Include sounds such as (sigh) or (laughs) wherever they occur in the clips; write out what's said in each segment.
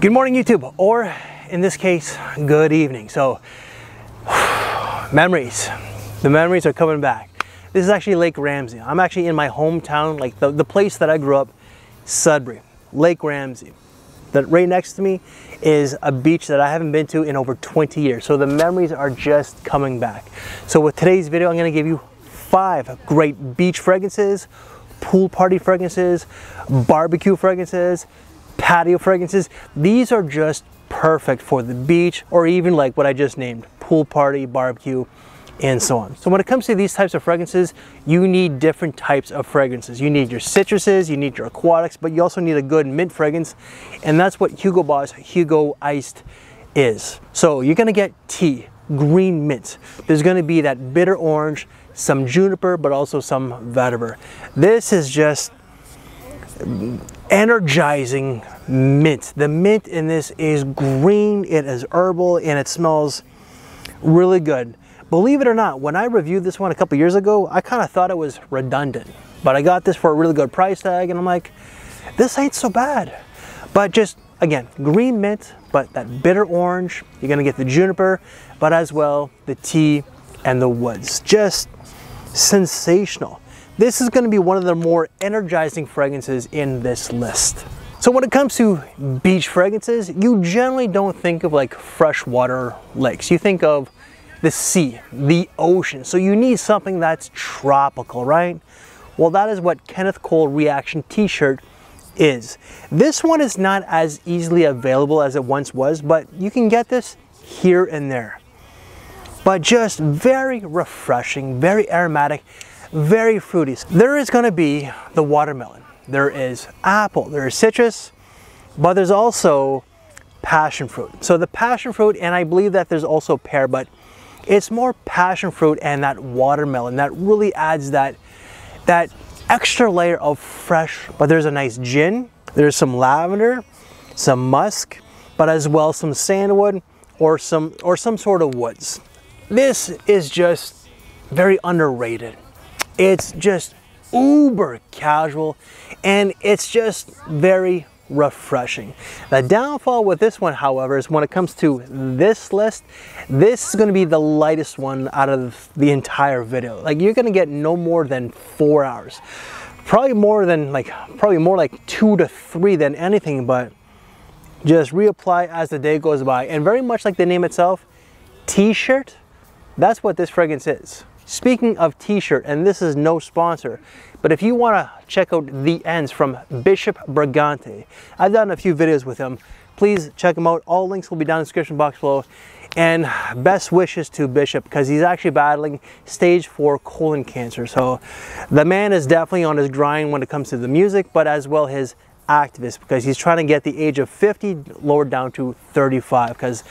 Good morning, YouTube, or in this case, good evening. So, (sighs) memories. The memories are coming back. This is actually Lake Ramsey. I'm actually in my hometown, like the, the place that I grew up, Sudbury, Lake Ramsey. That right next to me is a beach that I haven't been to in over 20 years. So the memories are just coming back. So with today's video, I'm gonna give you five great beach fragrances, pool party fragrances, barbecue fragrances, patio fragrances. These are just perfect for the beach or even like what I just named, pool party, barbecue, and so on. So when it comes to these types of fragrances, you need different types of fragrances. You need your citruses, you need your aquatics, but you also need a good mint fragrance. And that's what Hugo Boss Hugo Iced is. So you're gonna get tea, green mint. There's gonna be that bitter orange, some juniper, but also some vetiver. This is just energizing mint. The mint in this is green, it is herbal, and it smells really good. Believe it or not, when I reviewed this one a couple years ago, I kind of thought it was redundant. But I got this for a really good price tag, and I'm like, this ain't so bad. But just, again, green mint, but that bitter orange, you're gonna get the juniper, but as well, the tea and the woods. Just sensational. This is gonna be one of the more energizing fragrances in this list. So when it comes to beach fragrances, you generally don't think of like freshwater lakes. You think of the sea, the ocean. So you need something that's tropical, right? Well, that is what Kenneth Cole Reaction t-shirt is. This one is not as easily available as it once was, but you can get this here and there. But just very refreshing, very aromatic, very fruity. There is gonna be the watermelon, there is apple, there is citrus, but there's also passion fruit. So the passion fruit, and I believe that there's also pear, but it's more passion fruit and that watermelon that really adds that, that extra layer of fresh, but there's a nice gin, there's some lavender, some musk, but as well some sandalwood or some, or some sort of woods. This is just very underrated. It's just uber casual and it's just very refreshing. The downfall with this one, however, is when it comes to this list, this is gonna be the lightest one out of the entire video. Like you're gonna get no more than four hours. Probably more than like, probably more like two to three than anything, but just reapply as the day goes by. And very much like the name itself, t-shirt, that's what this fragrance is. Speaking of t-shirt, and this is no sponsor, but if you want to check out The Ends from Bishop Brigante, I've done a few videos with him. Please check them out. All links will be down in the description box below. And best wishes to Bishop because he's actually battling stage four colon cancer. So the man is definitely on his grind when it comes to the music, but as well his activist because he's trying to get the age of 50 lowered down to 35 because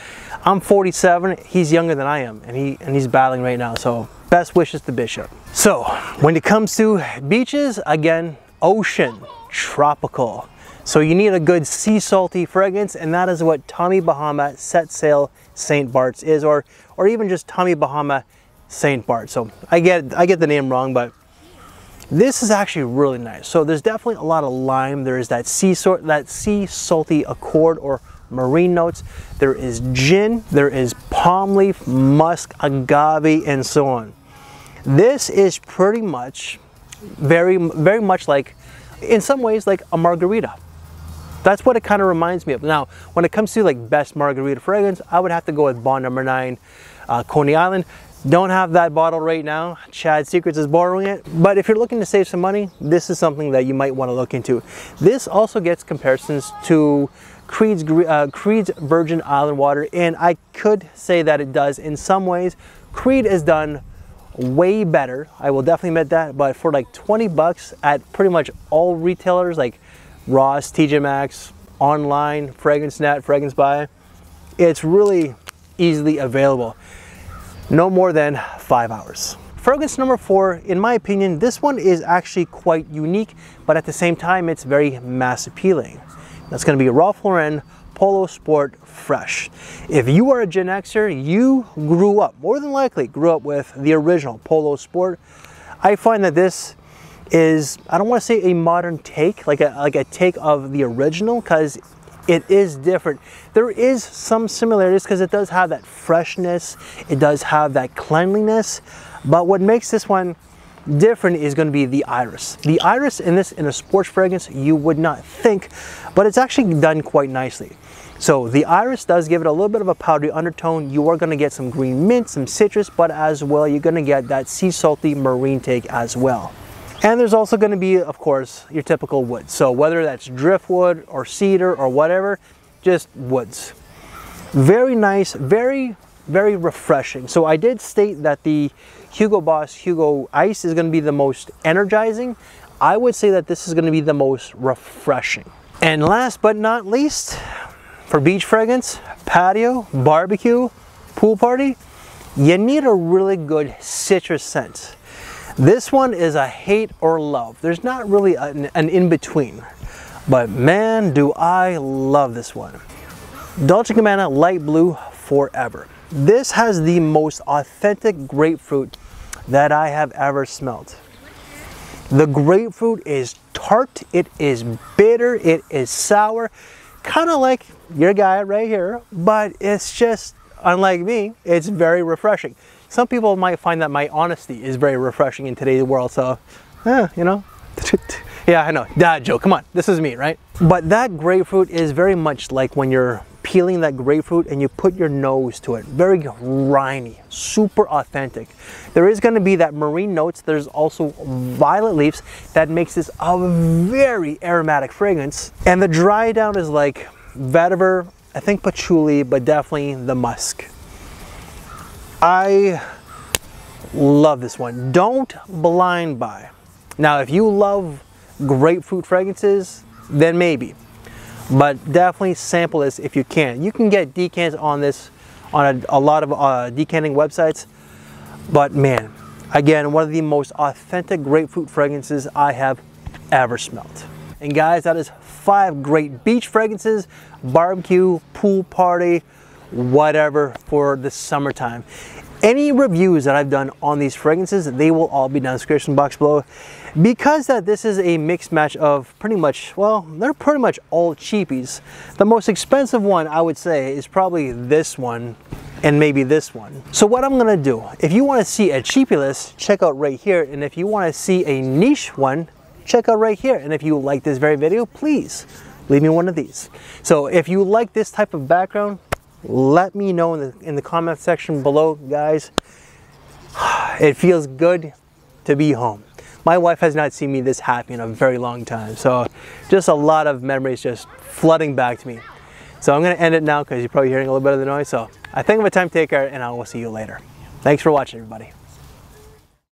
I'm 47 he's younger than I am and he and he's battling right now so best wishes to Bishop so when it comes to beaches again ocean tropical so you need a good sea salty fragrance and that is what Tommy Bahama Set Sail St. Bart's is or or even just Tommy Bahama St. Bart so I get I get the name wrong but this is actually really nice. So there's definitely a lot of lime. There is that sea sort, that sea salty accord or marine notes. There is gin, there is palm leaf, musk, agave, and so on. This is pretty much very, very much like, in some ways, like a margarita. That's what it kind of reminds me of. Now, when it comes to like best margarita fragrance, I would have to go with Bond Number Nine, uh, Coney Island. Don't have that bottle right now. Chad Secrets is borrowing it. But if you're looking to save some money, this is something that you might want to look into. This also gets comparisons to Creed's, uh, Creed's Virgin Island Water, and I could say that it does in some ways. Creed is done way better. I will definitely admit that, but for like 20 bucks at pretty much all retailers like Ross, TJ Maxx, online, Fragrance Net, Fragrance Buy, it's really easily available no more than five hours. Fragrance number four, in my opinion, this one is actually quite unique, but at the same time, it's very mass appealing. That's gonna be a Ralph Lauren Polo Sport Fresh. If you are a Gen Xer, you grew up, more than likely grew up with the original Polo Sport. I find that this is, I don't wanna say a modern take, like a, like a take of the original, because it is different. There is some similarities because it does have that freshness, it does have that cleanliness, but what makes this one different is going to be the iris. The iris in this in a sports fragrance you would not think, but it's actually done quite nicely. So the iris does give it a little bit of a powdery undertone. You are going to get some green mint, some citrus, but as well you're going to get that sea salty marine take as well. And there's also going to be, of course, your typical wood. So whether that's driftwood or cedar or whatever, just woods. Very nice, very, very refreshing. So I did state that the Hugo Boss Hugo Ice is going to be the most energizing. I would say that this is going to be the most refreshing. And last but not least, for beach fragrance, patio, barbecue, pool party, you need a really good citrus scent. This one is a hate or love. There's not really an, an in-between. But man, do I love this one. Dolce & Gabbana Light Blue Forever. This has the most authentic grapefruit that I have ever smelled. The grapefruit is tart, it is bitter, it is sour, kind of like your guy right here, but it's just, unlike me, it's very refreshing. Some people might find that my honesty is very refreshing in today's world, so, eh, you know. (laughs) yeah, I know, dad joke, come on, this is me, right? But that grapefruit is very much like when you're peeling that grapefruit and you put your nose to it. Very briny, super authentic. There is gonna be that marine notes. There's also violet leaves that makes this a very aromatic fragrance. And the dry down is like vetiver, I think patchouli, but definitely the musk. I love this one. Don't blind buy. Now, if you love grapefruit fragrances, then maybe. But definitely sample this if you can. You can get decants on this on a, a lot of uh, decanting websites. But man, again, one of the most authentic grapefruit fragrances I have ever smelled. And guys, that is five great beach fragrances, barbecue, pool party, whatever for the summertime. Any reviews that I've done on these fragrances, they will all be down in the description box below. Because that this is a mixed match of pretty much, well, they're pretty much all cheapies. The most expensive one I would say is probably this one and maybe this one. So what I'm gonna do, if you wanna see a cheapie list, check out right here. And if you wanna see a niche one, check out right here. And if you like this very video, please leave me one of these. So if you like this type of background, let me know in the, in the comment section below, guys. It feels good to be home. My wife has not seen me this happy in a very long time. So just a lot of memories just flooding back to me. So I'm gonna end it now because you're probably hearing a little bit of the noise. So I think of a time take care and I will see you later. Thanks for watching everybody.